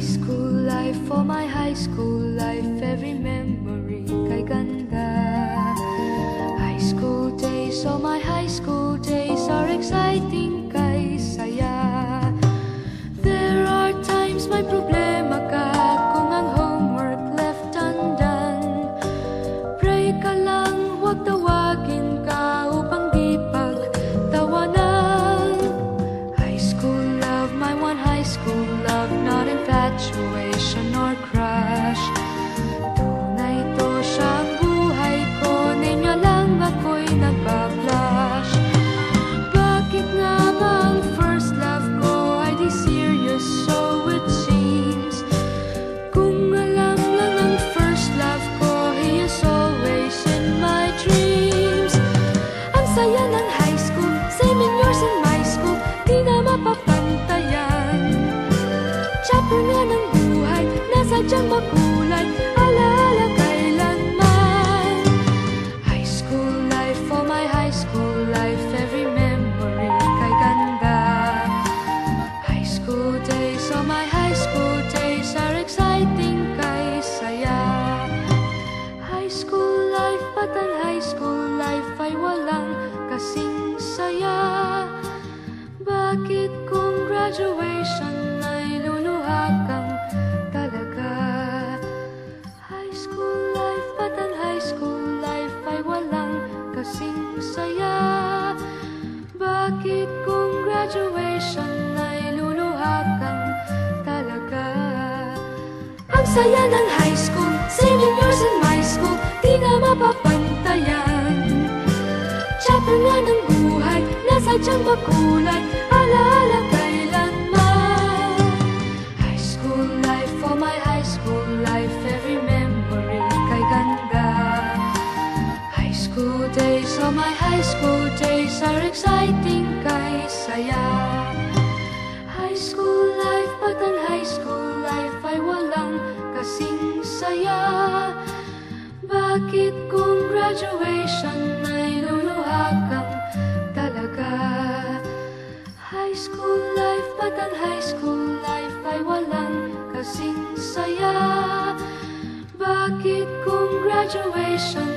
school life, for my high school life, every memory kay ganda. High school days, oh my high school days are exciting kay saya. There are times my problema Bakit kung graduation ay luluha kang talaga? High school life, but ang high school life ay walang kasing saya. Bakit kung graduation ay luluha kang talaga? Ang saya ng high school, same in yours in my school, di na mapapantayan. Chapter nga ng buhay, nasadyang makulay, days, oh my high school days are exciting kay saya. High school life, but ang high school life ay walang kasing saya. Bakit kung graduation kasing saya. Bakit kung graduation